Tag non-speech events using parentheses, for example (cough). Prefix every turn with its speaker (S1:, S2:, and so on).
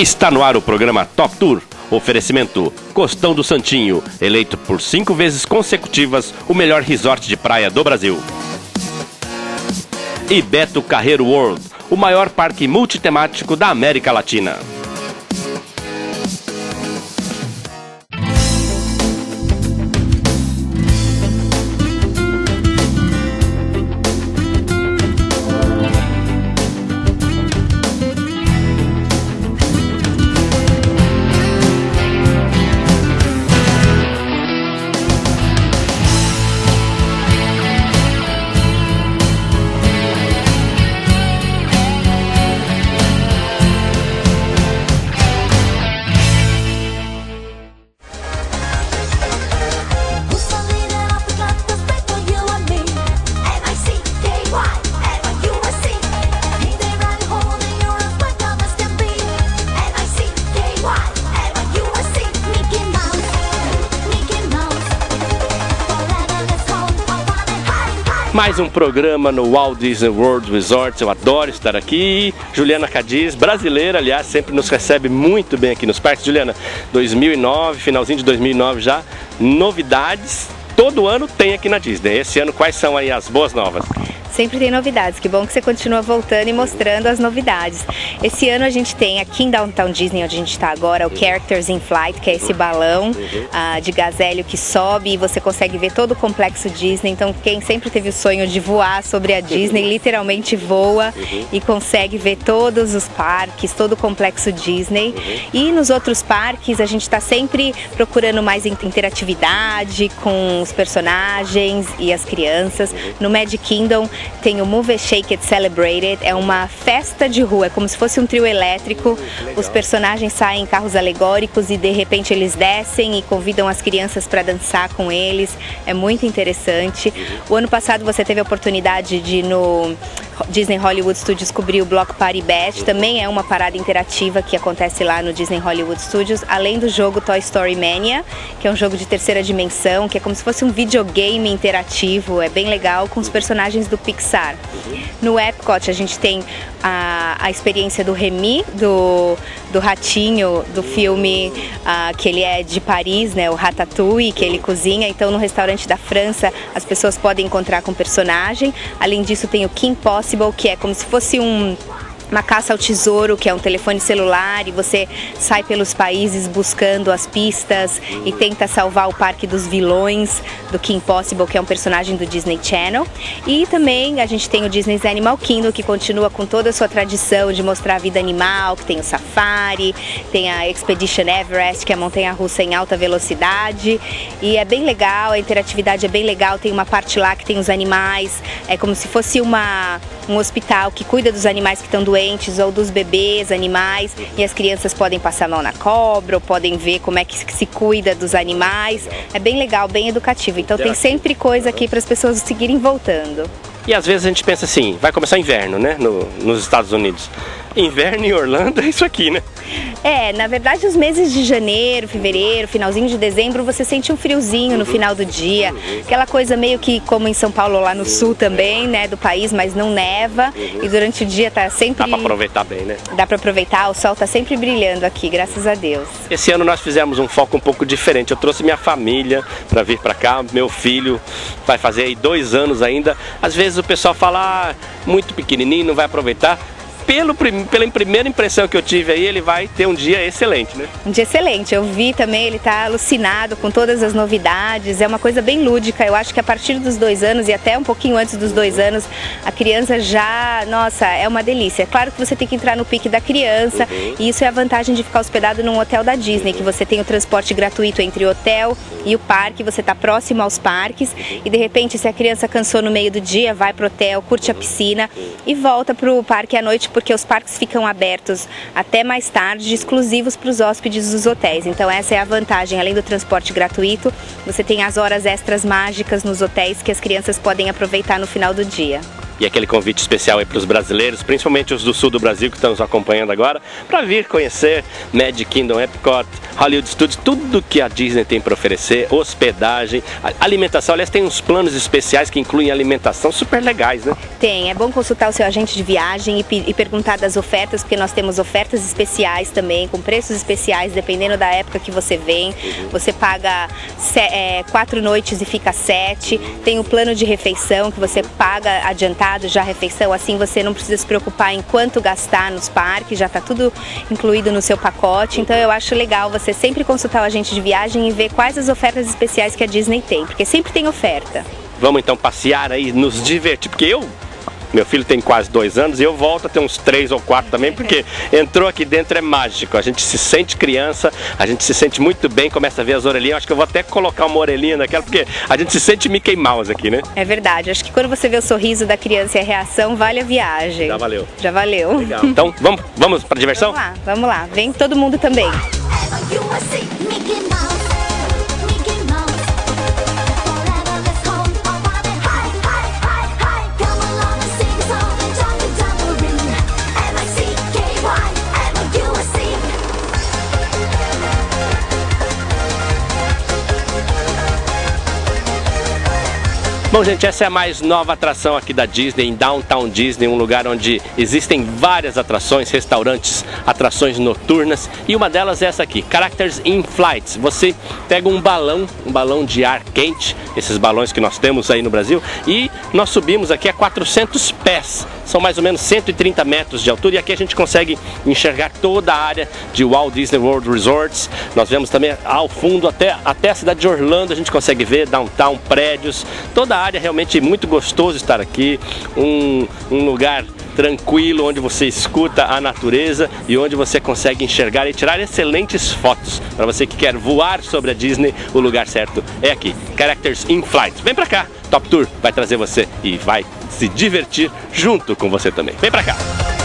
S1: Está no ar o programa Top Tour. Oferecimento Costão do Santinho, eleito por cinco vezes consecutivas o melhor resort de praia do Brasil. E Beto Carreiro World, o maior parque multitemático da América Latina. Mais um programa no Walt Disney World Resort. Eu adoro estar aqui. Juliana Cadiz, brasileira, aliás, sempre nos recebe muito bem aqui nos parques. Juliana, 2009, finalzinho de 2009 já, novidades. Todo ano tem aqui na Disney. Esse ano, quais são aí as boas novas?
S2: Sempre tem novidades, que bom que você continua voltando e mostrando as novidades. Esse ano a gente tem aqui em Downtown Disney, onde a gente está agora, o Characters in Flight, que é esse balão ah, de gazélio que sobe e você consegue ver todo o complexo Disney. Então, quem sempre teve o sonho de voar sobre a Disney, literalmente voa e consegue ver todos os parques, todo o complexo Disney. E nos outros parques, a gente está sempre procurando mais in- interatividade com os personagens e as crianças. No Magic Kingdom tem o Move Shake It, Celebrate It. É uma festa de rua, é como se fosse um trio elétrico. Os personagens saem em carros alegóricos e de repente eles descem e convidam as crianças para dançar com eles. É muito interessante. O ano passado você teve a oportunidade de ir no Disney Hollywood Studios cobrir o Block Party Bash. Também é uma parada interativa que acontece lá no Disney Hollywood Studios, além do jogo Toy Story Mania, que é um jogo de terceira dimensão, que é como se fosse um videogame interativo, é bem legal, com os personagens do Pixar. No Epcot a gente tem a, a experiência do Remy, do, do ratinho, do filme ah, que ele é de Paris, né, o Ratatouille, que ele cozinha. Então no restaurante da França as pessoas podem encontrar com o personagem. Além disso tem o Kim Possible, que é como se fosse um uma caça ao tesouro, que é um telefone celular, e você sai pelos países buscando as pistas e tenta salvar o Parque dos Vilões do Kim Possible, que é um personagem do Disney Channel. E também a gente tem o Disney's Animal Kingdom, que continua com toda a sua tradição de mostrar a vida animal, que tem o safari, tem a Expedition Everest, que é a montanha-russa em alta velocidade. E é bem legal, a interatividade é bem legal, tem uma parte lá que tem os animais, é como se fosse uma, um hospital que cuida dos animais que estão doentes ou dos bebês, animais, e as crianças podem passar a mão na cobra, ou podem ver como é que se cuida dos animais. É bem legal, bem educativo. Então tem sempre coisa aqui para as pessoas seguirem voltando.
S1: E às vezes a gente pensa assim, vai começar inverno, né, no- nos Estados Unidos. Inverno em Orlando é isso aqui, né?
S2: É, na verdade, os meses de janeiro, fevereiro, finalzinho de dezembro, você sente um friozinho no final do dia. Aquela coisa meio que como em São Paulo, lá no sul também, né, do país, mas não neva. E durante o dia tá sempre.
S1: Dá pra aproveitar bem, né?
S2: Dá pra aproveitar, o sol tá sempre brilhando aqui, graças a Deus.
S1: Esse ano nós fizemos um foco um pouco diferente. Eu trouxe minha família para vir para cá. Meu filho vai fazer aí dois anos ainda. Às vezes o pessoal fala, ah, muito pequenininho, não vai aproveitar. Pelo, pela primeira impressão que eu tive aí, ele vai ter um dia excelente, né?
S2: Um dia excelente. Eu vi também, ele tá alucinado com todas as novidades. É uma coisa bem lúdica. Eu acho que a partir dos dois anos e até um pouquinho antes dos dois anos, a criança já, nossa, é uma delícia. É claro que você tem que entrar no pique da criança e isso é a vantagem de ficar hospedado num hotel da Disney, que você tem o transporte gratuito entre o hotel e o parque, você tá próximo aos parques e de repente se a criança cansou no meio do dia, vai pro hotel, curte a piscina e volta pro parque à noite porque os parques ficam abertos até mais tarde, exclusivos para os hóspedes dos hotéis. Então essa é a vantagem, além do transporte gratuito, você tem as horas extras mágicas nos hotéis que as crianças podem aproveitar no final do dia.
S1: E aquele convite especial aí para os brasileiros, principalmente os do sul do Brasil que estão nos acompanhando agora, para vir conhecer Magic Kingdom, Epcot, Hollywood Studios, tudo que a Disney tem para oferecer, hospedagem, alimentação. Aliás, tem uns planos especiais que incluem alimentação super legais, né?
S2: Tem, é bom consultar o seu agente de viagem e, e perguntar das ofertas, porque nós temos ofertas especiais também, com preços especiais, dependendo da época que você vem. Você paga é, quatro noites e fica sete. Tem o plano de refeição, que você paga adiantado já a refeição, assim você não precisa se preocupar em quanto gastar nos parques, já está tudo incluído no seu pacote. Então eu acho legal você sempre consultar o agente de viagem e ver quais as ofertas especiais que a Disney tem, porque sempre tem oferta.
S1: Vamos então passear aí, nos divertir, porque eu. Meu filho tem quase dois anos e eu volto a ter uns três ou quatro também, porque (laughs) entrou aqui dentro é mágico. A gente se sente criança, a gente se sente muito bem, começa a ver as orelhinhas. Acho que eu vou até colocar uma orelhinha naquela, porque a gente se sente Mickey Mouse aqui, né?
S2: É verdade. Acho que quando você vê o sorriso da criança e a reação, vale a viagem.
S1: Já valeu.
S2: Já valeu.
S1: Legal. Então vamos, vamos pra diversão?
S2: Vamos lá, vamos lá. Vem todo mundo também.
S1: Bom, gente, essa é a mais nova atração aqui da Disney, em Downtown Disney, um lugar onde existem várias atrações, restaurantes, atrações noturnas, e uma delas é essa aqui, Characters in Flights. Você pega um balão, um balão de ar quente, esses balões que nós temos aí no Brasil, e nós subimos aqui a 400 pés, são mais ou menos 130 metros de altura, e aqui a gente consegue enxergar toda a área de Walt Disney World Resorts. Nós vemos também ao fundo até, até a cidade de Orlando, a gente consegue ver downtown, prédios, toda a área realmente muito gostoso estar aqui, um, um lugar tranquilo onde você escuta a natureza e onde você consegue enxergar e tirar excelentes fotos. Para você que quer voar sobre a Disney, o lugar certo é aqui, Characters in Flight. Vem pra cá, Top Tour vai trazer você e vai se divertir junto com você também. Vem pra cá.